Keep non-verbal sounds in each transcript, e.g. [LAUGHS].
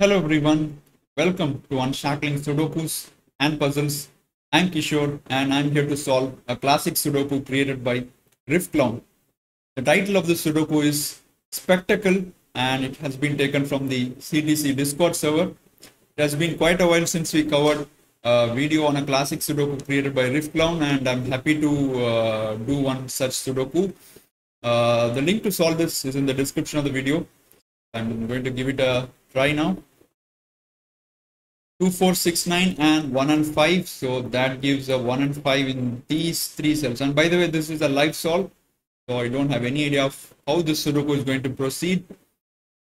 Hello everyone, welcome to Unshackling Sudokus and Puzzles. I'm Kishore and I'm here to solve a classic Sudoku created by Riffclown. The title of the Sudoku is Spectacle and it has been taken from the CTC Discord server. It has been quite a while since we covered a video on a classic Sudoku created by Riffclown and I'm happy to uh, do one such Sudoku. Uh, the link to solve this is in the description of the video. I'm going to give it a try now. 2, 4, 6, 9 and 1 and 5. So that gives a 1 and 5 in these three cells. And by the way, this is a live solve. So I don't have any idea of how this Sudoku is going to proceed.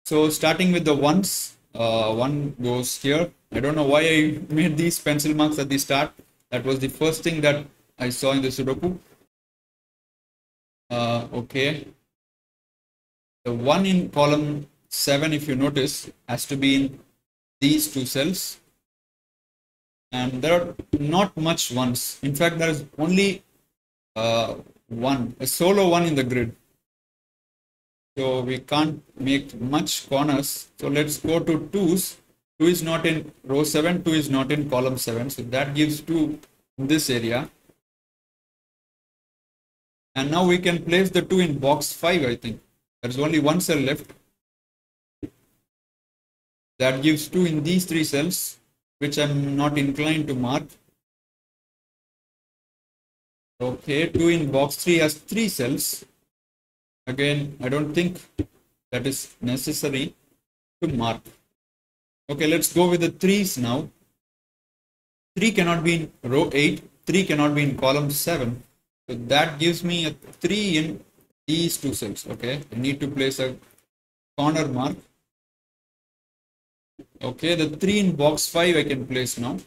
So starting with the ones, uh, one goes here. I don't know why I [LAUGHS] made these pencil marks at the start. That was the first thing that I saw in the Sudoku. Uh, okay. The one in column 7, if you notice, has to be in these two cells and there are not much ones. In fact, there is only uh, one, a solo one in the grid. So we can't make much corners. So let's go to twos. Two is not in row seven, two is not in column seven. So that gives two in this area. And now we can place the two in box five, I think. There's only one cell left. That gives two in these three cells which I'm not inclined to mark. Okay, 2 in box 3 has 3 cells. Again, I don't think that is necessary to mark. Okay, let's go with the 3s now. 3 cannot be in row 8, 3 cannot be in column 7. So that gives me a 3 in these two cells. Okay, I need to place a corner mark. Okay, the 3 in box 5 I can place now.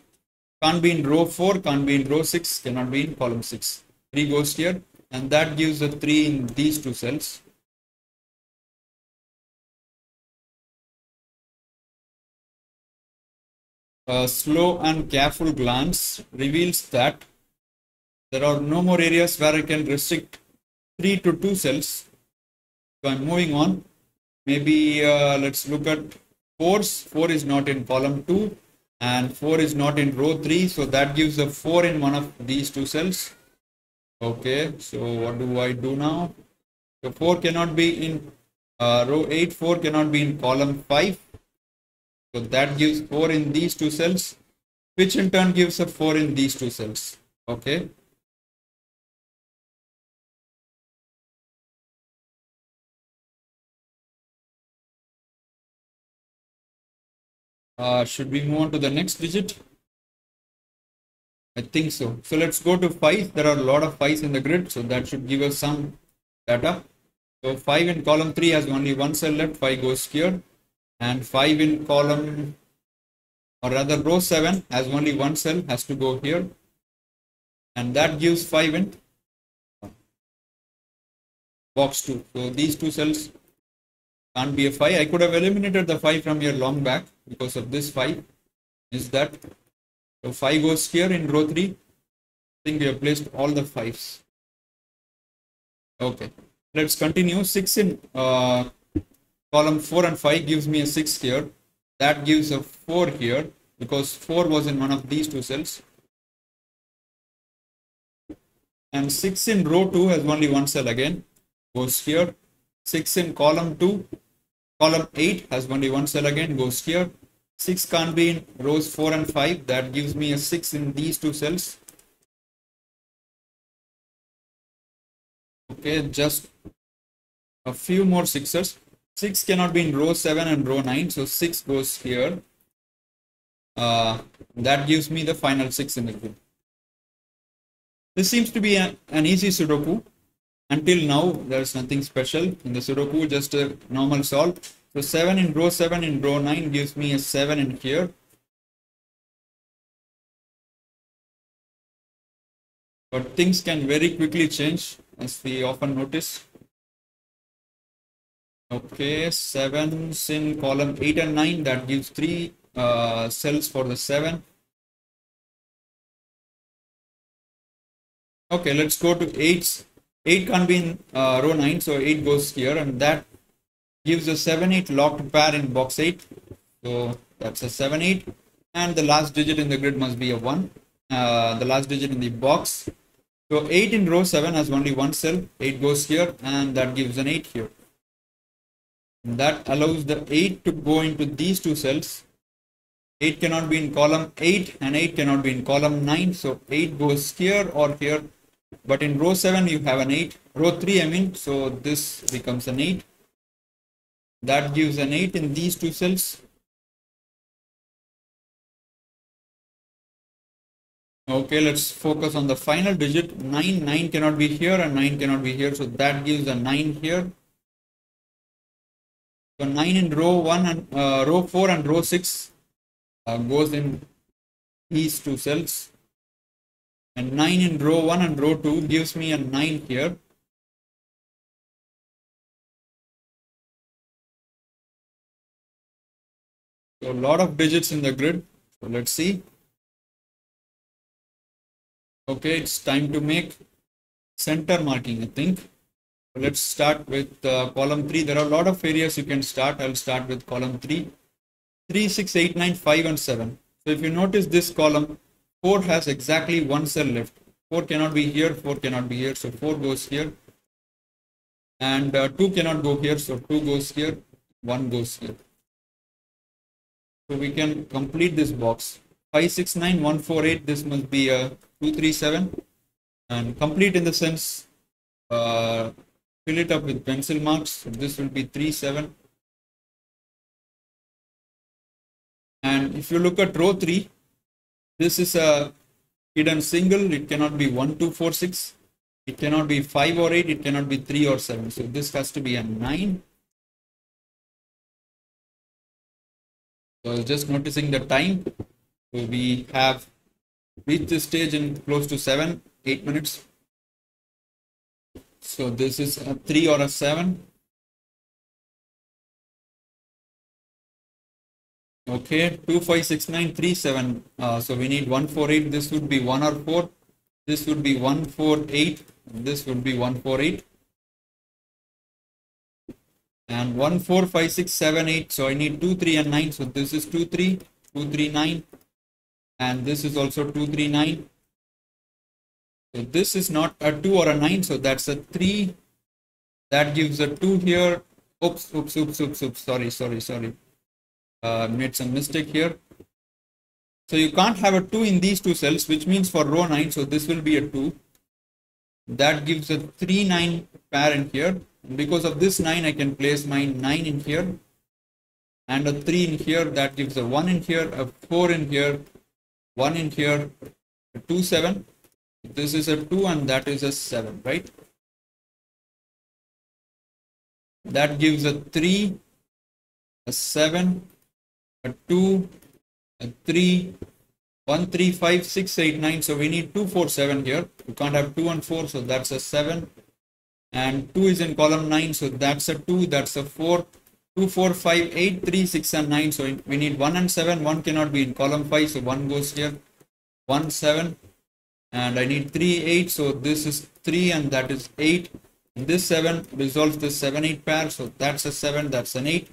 Can't be in row 4, can't be in row 6, cannot be in column 6. 3 goes here and that gives a 3 in these two cells. A slow and careful glance reveals that there are no more areas where I can restrict 3 to 2 cells. So I'm moving on. Maybe uh, let's look at 4s. 4 is not in column 2 and 4 is not in row 3. So that gives a 4 in one of these two cells. Okay, so what do I do now? So 4 cannot be in uh, row 8, 4 cannot be in column 5. So that gives 4 in these two cells, which in turn gives a 4 in these two cells. Okay. Uh, should we move on to the next digit? I think so. So let's go to 5. There are a lot of 5s in the grid, so that should give us some data. So 5 in column 3 has only one cell left, 5 goes here. And 5 in column, or rather row 7 has only one cell, has to go here. And that gives 5 in box 2. So these two cells can't be a 5. I could have eliminated the 5 from here long back because of this 5 is that so 5 goes here in row 3 I think we have placed all the 5s okay. Let's continue. 6 in uh, column 4 and 5 gives me a 6 here. That gives a 4 here because 4 was in one of these two cells. And 6 in row 2 has only one cell again. Goes here. 6 in column 2 Column 8 has only one cell again, goes here. 6 can't be in rows 4 and 5. That gives me a 6 in these two cells. Okay, just a few more sixes. 6 cannot be in row 7 and row 9. So 6 goes here. Uh, that gives me the final 6 in the group. This seems to be a, an easy Sudoku. Until now, there's nothing special in the Sudoku, just a normal solve. So 7 in row 7 in row 9 gives me a 7 in here. But things can very quickly change as we often notice. Okay, 7s in column 8 and 9, that gives 3 uh, cells for the 7. Okay, let's go to 8s 8 can't be in uh, row 9, so 8 goes here, and that gives a 7 8 locked pair in box 8. So that's a 7 8 and the last digit in the grid must be a 1 uh, the last digit in the box. So 8 in row 7 has only one cell. 8 goes here and that gives an 8 here. That allows the 8 to go into these two cells. 8 cannot be in column 8 and 8 cannot be in column 9 so 8 goes here or here but in row 7 you have an 8 row 3 I mean so this becomes an 8 that gives an 8 in these two cells. Okay let's focus on the final digit. 9 9 cannot be here and 9 cannot be here. So that gives a 9 here. So 9 in row 1 and uh, row 4 and row 6 uh, goes in these two cells and 9 in row 1 and row 2 gives me a 9 here. So a lot of digits in the grid. So let's see. Okay it's time to make center marking i think. So let's start with uh, column 3 there are a lot of areas you can start. I'll start with column 3 3 6 8 9 5 and 7 so if you notice this column 4 has exactly one cell left. 4 cannot be here 4 cannot be here so 4 goes here. And uh, 2 cannot go here so 2 goes here 1 goes here. So we can complete this box. 5 6 9 1 4 8 this must be a 2 3 7 and complete in the sense uh, fill it up with pencil marks. So this will be 3 7 and if you look at row 3 this is a hidden single. It cannot be 1 2 4 6 it cannot be 5 or 8 it cannot be 3 or 7 so this has to be a 9 so just noticing the time. So we have reached this stage in close to 7 8 minutes. So this is a 3 or a 7 Okay, 25693 Uh, so we need 148. This would be 1 or 4. This would be 148. This would be 148. And 145678. So I need 2, 3, and 9. So this is 2, 3, 2, 3, 9. And this is also 2, 3, 9. So this is not a 2 or a 9. So that's a 3. That gives a 2 here. Oops, oops, oops, oops, oops. Sorry, sorry, sorry uh, made some mistake here. So you can't have a 2 in these two cells, which means for row 9, so this will be a 2. That gives a 3, 9 pair in here. Because of this 9, I can place my 9 in here. And a 3 in here, that gives a 1 in here, a 4 in here, 1 in here, a 2, 7. This is a 2 and that is a 7, right? That gives a 3, a 7, a 2, a 3, 1, 3, 5, 6, 8, 9. So we need 2, 4, 7 here. You can't have 2 and 4, so that's a 7. And 2 is in column 9, so that's a 2, that's a 4. 2, 4, 5, 8, 3, 6, and 9. So we need 1 and 7. 1 cannot be in column 5, so 1 goes here. 1, 7. And I need 3, 8. So this is 3 and that is 8. This 7 resolves this 7, 8 pair. So that's a 7, that's an 8.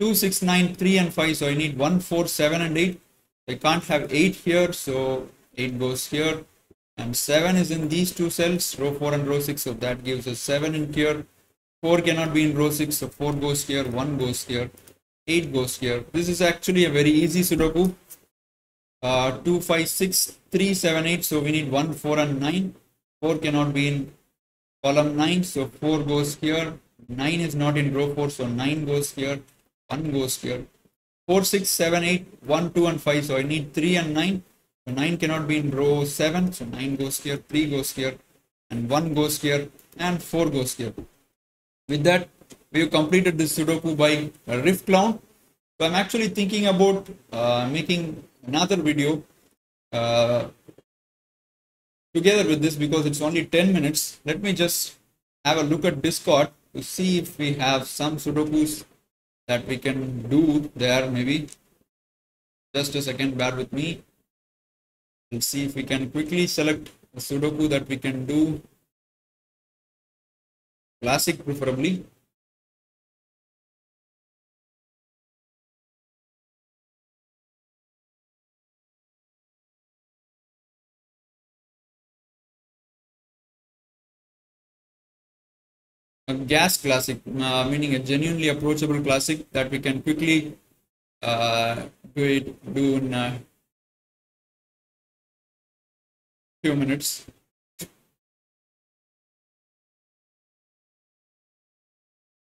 2, 6, 9, 3 and 5. So I need 1, 4, 7 and 8. I can't have 8 here. So 8 goes here. And 7 is in these two cells, row 4 and row 6. So that gives us 7 in here. 4 cannot be in row 6. So 4 goes here, 1 goes here, 8 goes here. This is actually a very easy Sudoku. Uh, 2, 5, 6, 3, 7, 8. So we need 1, 4 and 9. 4 cannot be in column 9. So 4 goes here. 9 is not in row 4. So 9 goes here. 1 goes here. 4, 6, 7, 8, 1, 2, and 5. So I need 3 and 9. So 9 cannot be in row 7. So 9 goes here, 3 goes here, and 1 goes here, and 4 goes here. With that, we have completed this Sudoku by Riffclown. So I'm actually thinking about uh, making another video uh, together with this because it's only 10 minutes. Let me just have a look at Discord to see if we have some Sudokus that we can do there. Maybe just a second bear with me. Let's see if we can quickly select a sudoku that we can do classic preferably GAS classic, uh, meaning a genuinely approachable classic that we can quickly uh, do it do in a few minutes.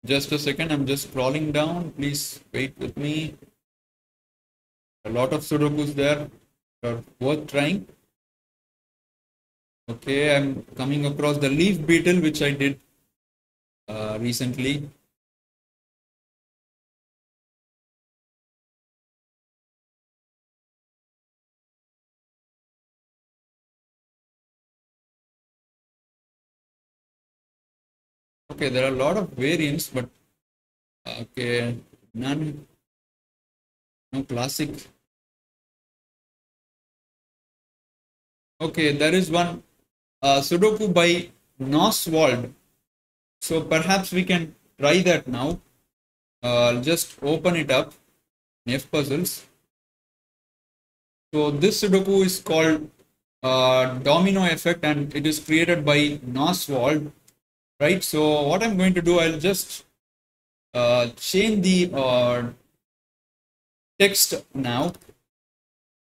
Just a second, I'm just scrolling down. Please wait with me. A lot of Sudokus there are worth trying. Okay, I'm coming across the leaf beetle, which I did recently. Okay, there are a lot of variants, but okay, none, no classic. Okay, there is one uh, Sudoku by Noswald. So perhaps we can try that now. Uh, I'll just open it up, F puzzles. So this Sudoku is called uh, Domino Effect and it is created by Noswald right? So what I'm going to do, I'll just uh, change the uh, text now.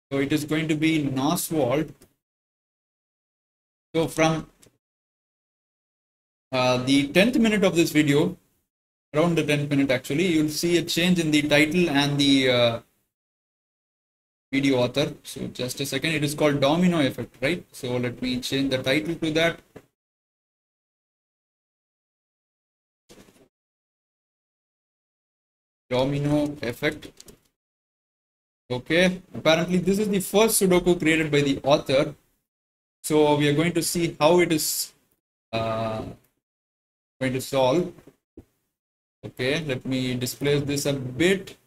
So it is going to be Noswald. So from uh, the 10th minute of this video, around the 10th minute actually, you'll see a change in the title and the uh, video author. So just a second, it is called domino effect, right? So let me change the title to that. domino effect. Okay, apparently this is the first Sudoku created by the author. So we are going to see how it is uh, going to solve. Okay, let me displace this a bit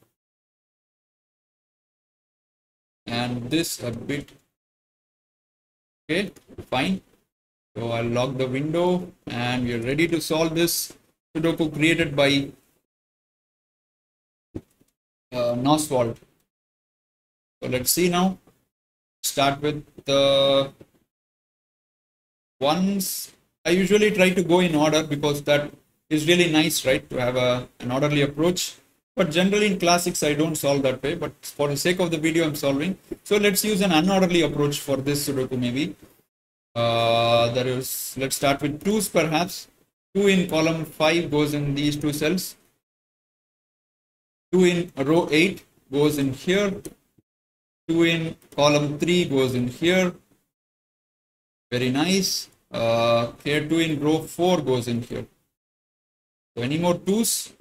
and this a bit. Okay, fine. So I'll lock the window and we are ready to solve this Sudoku created by uh, Noswald. So let's see now. Start with the ones. I usually try to go in order because that is really nice, right? To have a, an orderly approach. But generally in classics, I don't solve that way. But for the sake of the video, I'm solving. So let's use an unorderly approach for this Sudoku maybe. Uh, there is, let's start with twos perhaps. Two in column five goes in these two cells. 2 in row 8 goes in here. 2 in column 3 goes in here. Very nice. Uh, here 2 in row 4 goes in here. So any more 2s?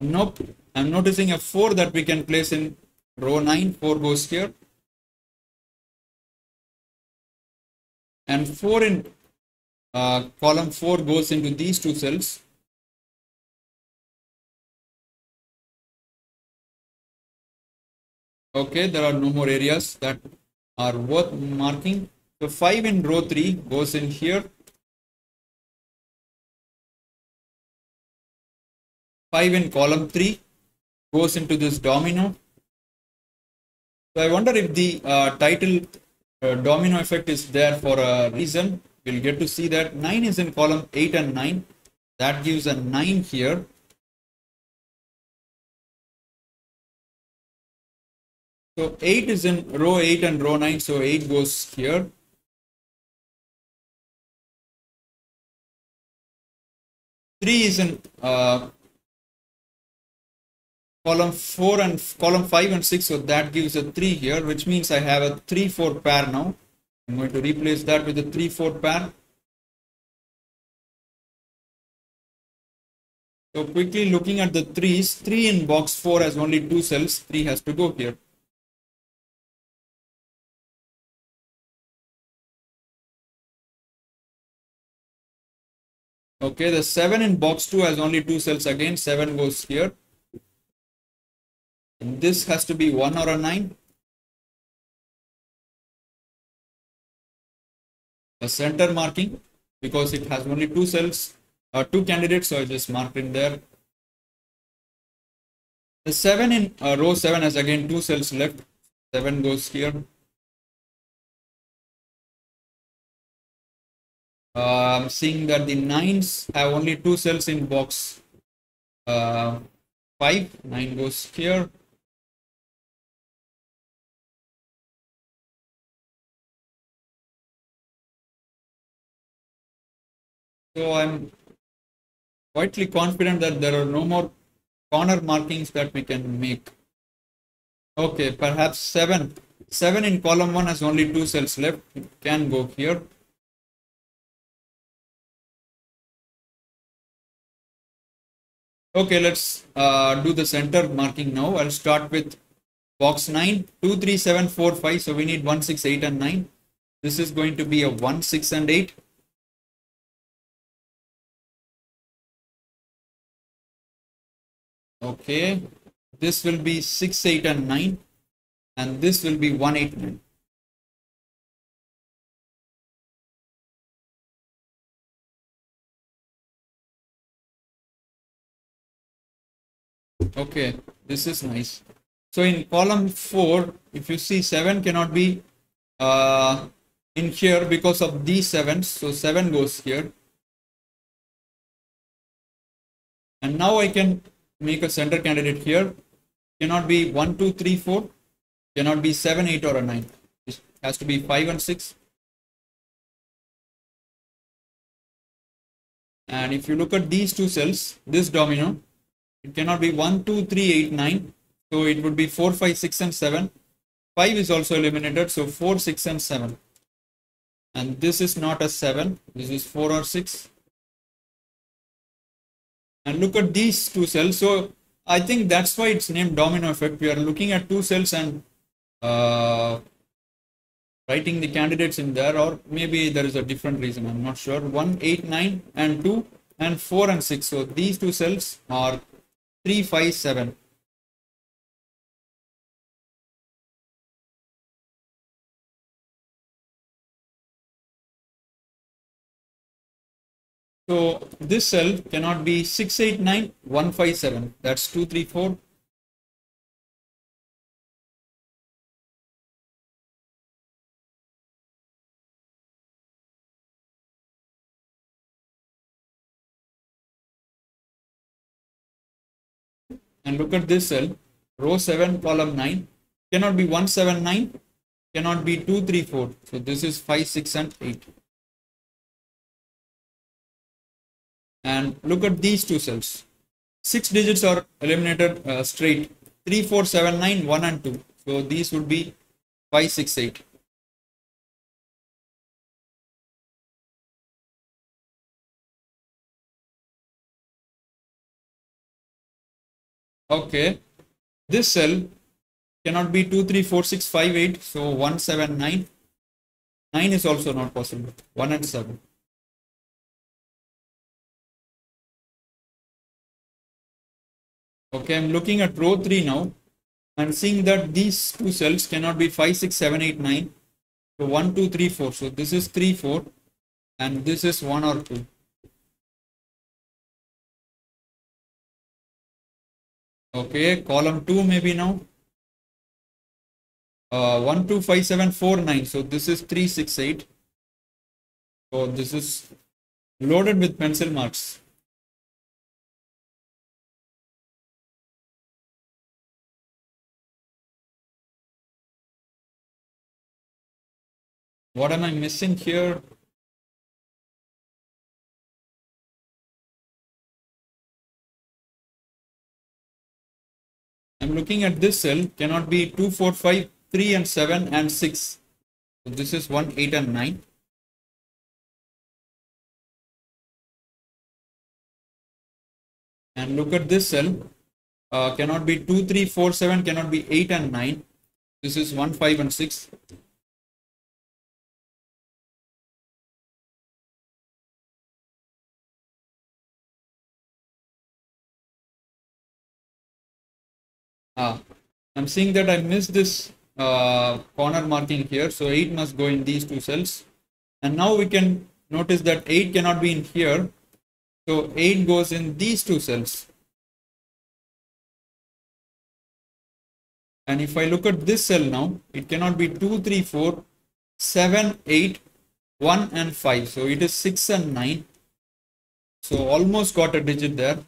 Nope. I'm noticing a 4 that we can place in row 9. 4 goes here. And 4 in uh, column 4 goes into these two cells. Okay, there are no more areas that are worth marking. So 5 in row 3 goes in here. 5 in column 3 goes into this domino. So I wonder if the uh, title uh, domino effect is there for a reason we'll get to see that 9 is in column 8 and 9 that gives a 9 here so 8 is in row 8 and row 9 so 8 goes here Three is in uh, column 4 and column 5 and 6 so that gives a 3 here which means I have a 3 4 pair now I'm going to replace that with a 3-4 pair. So quickly looking at the threes, 3 in box 4 has only 2 cells, 3 has to go here. Okay, the 7 in box 2 has only 2 cells again, 7 goes here. This has to be 1 or a 9. A center marking because it has only two cells uh, two candidates so I just marked in there the 7 in uh, row 7 has again two cells left 7 goes here Uh, I'm seeing that the nines have only two cells in box uh, five. Nine goes here. So I'm quietly confident that there are no more corner markings that we can make. Okay, perhaps seven. Seven in column one has only two cells left. It can go here. Okay, let's uh, do the center marking now. I'll start with box 9, 2, 3, 7, 4, 5. So we need 1, 6, 8 and 9. This is going to be a 1, 6 and 8. Okay, this will be 6, 8 and 9 and this will be 1, 8, 9. Okay, this is nice. So in column 4, if you see 7 cannot be uh, in here because of these 7s. So 7 goes here. And now I can make a center candidate here. Cannot be 1, 2, 3, 4. Cannot be 7, 8 or a 9. It has to be 5 and 6. And if you look at these two cells, this domino, it cannot be 1, 2, 3, 8, 9. So it would be 4, 5, 6 and 7. 5 is also eliminated. So 4, 6 and 7. And this is not a 7. This is 4 or 6. And look at these two cells. So I think that's why it's named domino effect. We are looking at two cells and uh, writing the candidates in there or maybe there is a different reason. I'm not sure. 1, 8, 9 and 2 and 4 and 6. So these two cells are 3, 5, 7. So this cell cannot be 689 157. That's 234. And look at this cell, row 7, column 9, cannot be 179, cannot be 234. So this is 5, 6 and 8. and look at these two cells. Six digits are eliminated uh, straight. 3, 4, 7, 9, 1 and 2. So these would be 5, 6, 8. Okay, this cell cannot be 2, 3, 4, 6, 5, 8. So 1, 7, 9. 9 is also not possible. 1 and 7. Okay, I'm looking at row 3 now and seeing that these two cells cannot be 5, 6, 7, 8, 9. So 1, 2, 3, 4. So this is 3, 4 and this is 1 or 2. Okay, column 2 maybe now. Uh, 1, 2, 5, 7, 4, 9. So this is 3, 6, 8. So this is loaded with pencil marks. What am I missing here? Looking at this cell, cannot be 2, 4, 5, 3 and 7 and 6. So this is 1, 8 and 9. And look at this cell, uh, cannot be 2, 3, 4, 7, cannot be 8 and 9. This is 1, 5 and 6. Ah, I'm seeing that I missed this uh, corner marking here. So 8 must go in these two cells. And now we can notice that 8 cannot be in here. So 8 goes in these two cells. And if I look at this cell now, it cannot be 2, 3, 4, 7, 8, 1 and 5. So it is 6 and 9. So almost got a digit there.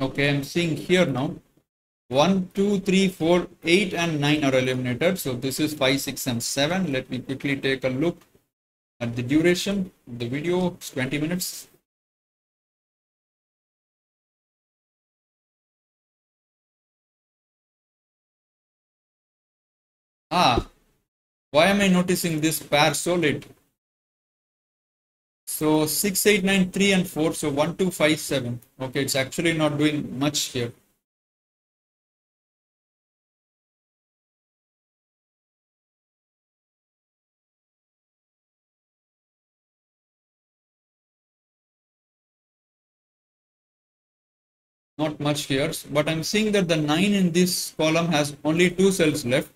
Okay, I'm seeing here now. 1, 2, 3, 4, 8 and 9 are eliminated. So this is 5, 6 and 7. Let me quickly take a look at the duration of the video. It's 20 minutes. Ah, why am I noticing this pair so late? So 6, 8, 9, 3 and 4. So 1, 2, 5, 7. Okay, it's actually not doing much here. Not much here, but I'm seeing that the 9 in this column has only two cells left.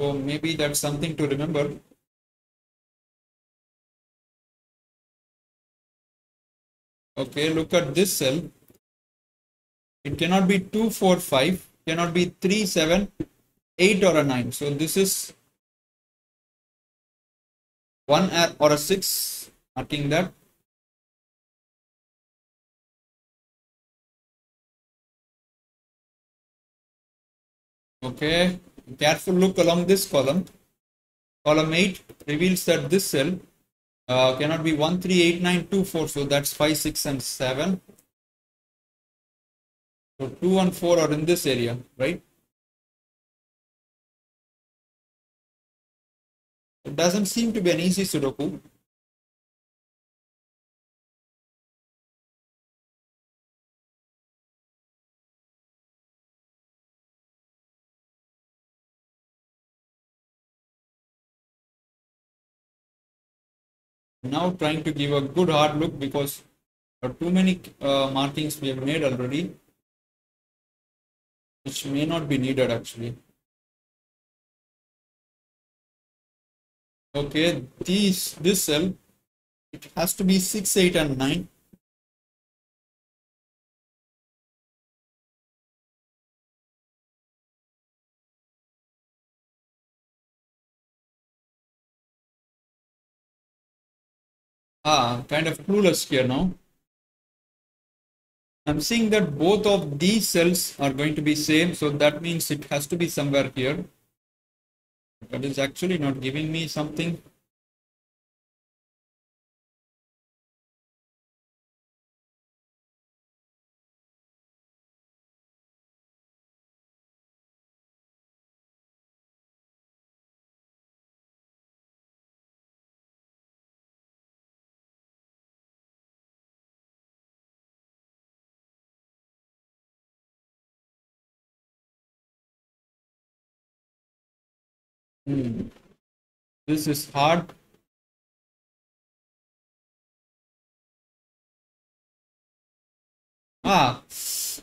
So maybe that's something to remember. Okay, look at this cell. It cannot be 2, 4, 5, cannot be 3, 7, 8 or a 9. So this is 1 or a 6, marking that. Okay, careful look along this column. Column 8 reveals that this cell uh, cannot be 1, 3, 8, 9, 2, 4. So that's 5, 6, and 7. So 2 and 4 are in this area, right? It doesn't seem to be an easy Sudoku. Now trying to give a good hard look because too many uh, markings we have made already which may not be needed actually. Okay these this cell it has to be 6 8 and 9 Ah, kind of clueless here now. I'm seeing that both of these cells are going to be same, so that means it has to be somewhere here. That is actually not giving me something. Hmm. This is hard. Ah,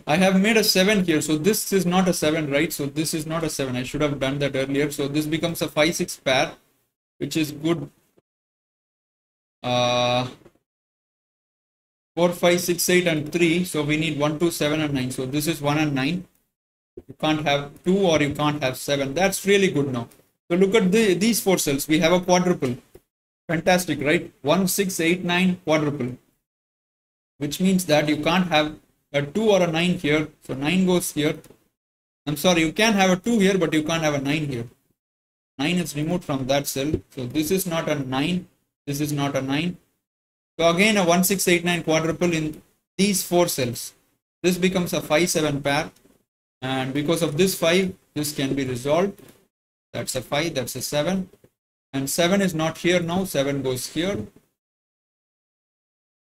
I have made a 7 here. So this is not a 7, right? So this is not a 7. I should have done that earlier. So this becomes a 5-6 pair, which is good. Uh, 4, 5, 6, 8 and 3. So we need 1, 2, 7 and 9. So this is 1 and 9. You can't have 2 or you can't have 7. That's really good now. So look at the, these four cells. We have a quadruple. Fantastic, right? 1, 6, 8, 9 quadruple. Which means that you can't have a 2 or a 9 here. So 9 goes here. I'm sorry, you can have a 2 here, but you can't have a 9 here. 9 is removed from that cell. So this is not a 9. This is not a 9. So again a 1, 6, 8, 9 quadruple in these four cells. This becomes a 5, 7 pair. And because of this 5, this can be resolved. That's a 5, that's a 7. And 7 is not here now, 7 goes here.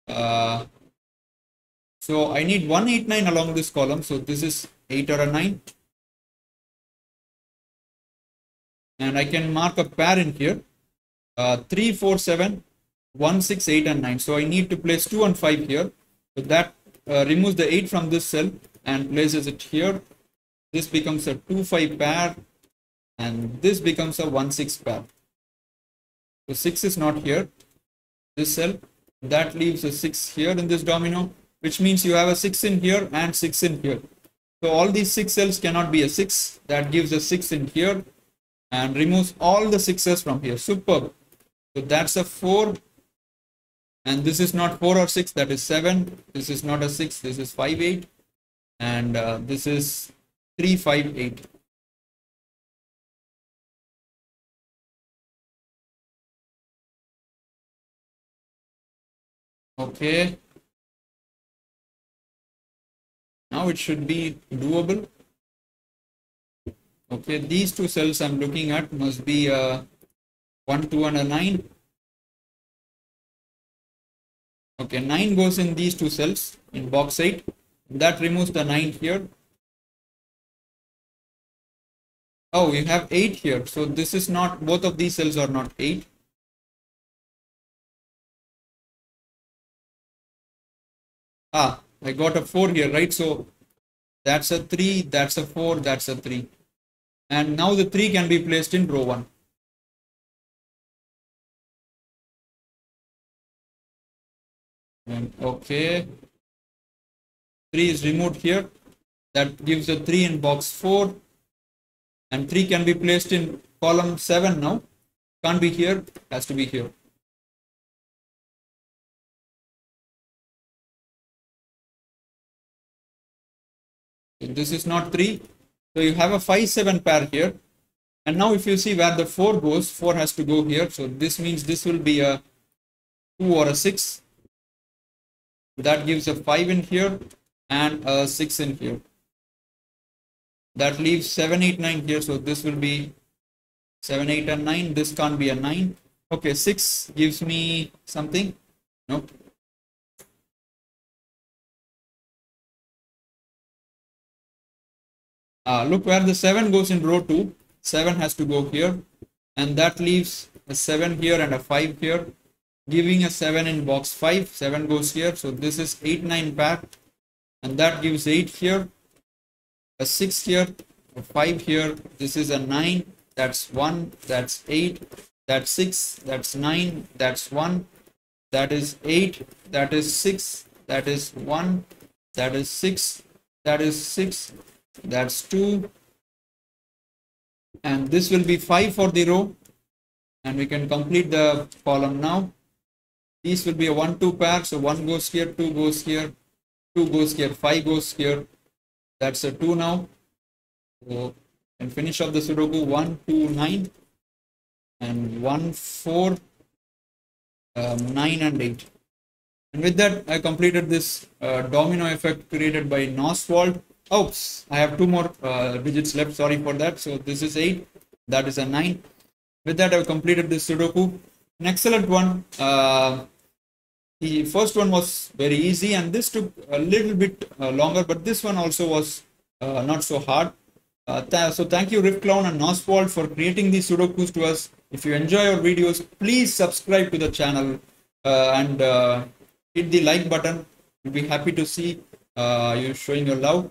Uh, so I need 189 along this column. So this is 8 or a 9. And I can mark a pair in here. Uh, 3, 4, 7, 1, 6, 8 and 9. So I need to place 2 and 5 here. So that uh, removes the 8 from this cell and places it here. This becomes a 2, 5 pair and this becomes a 1 6 pair so 6 is not here this cell that leaves a 6 here in this domino which means you have a 6 in here and 6 in here So all these six cells cannot be a six. That gives a six in here and removes all the sixes from here. Superb. So that's a four. And this is not four or six, that is seven. This is not a six, this is five, eight. And uh, this is three, five, eight. Okay. Now it should be doable. Okay, these two cells I'm looking at must be uh, 1, 2 and a 9. Okay, 9 goes in these two cells in box 8. That removes the 9 here. Oh, you have 8 here. So this is not, both of these cells are not 8. Ah, I got a 4 here, right? So that's a 3, that's a 4, that's a 3. And now the 3 can be placed in row 1. And okay. 3 is removed here. That gives a 3 in box 4. And 3 can be placed in column 7 now. Can't be here, has to be here. This is not 3. So you have a 5 7 pair here. And now if you see where the 4 goes, 4 has to go here. So this means this will be a 2 or a 6. That gives a 5 in here and a 6 in here. That leaves 7, 8, 9 here. So this will be 7, 8 and 9. This can't be a 9. Okay, 6 gives me something. Nope. Uh, look where the 7 goes in row 2. 7 has to go here. And that leaves a 7 here and a 5 here. Giving a 7 in box 5. 7 goes here. So this is 8, 9 pair. And that gives 8 here. A 6 here. A 5 here. This is a 9. That's 1. That's 8. That's 6. That's 9. That's 1. That is 8. That is 6. That is 1. That is 6. That is 6 that's 2 and this will be 5 for the row. And we can complete the column now. These will be a 1 2 pair. So 1 goes here 2 goes here 2 goes here 5 goes here. That's a 2 now. So and finish off the sudoku 1 2 9 and 1 4 um, 9 and 8 and with that i completed this uh, domino effect created by Noswald Oops, I have two more uh, digits left. Sorry for that. So this is 8. That is a 9. With that, I've completed this Sudoku. An excellent one. Uh, the first one was very easy and this took a little bit uh, longer, but this one also was uh, not so hard. Uh, th so thank you Riffclown and Noswald for creating these Sudokus to us. If you enjoy our videos, please subscribe to the channel uh, and hit the like button. We'll be happy to see you showing your love.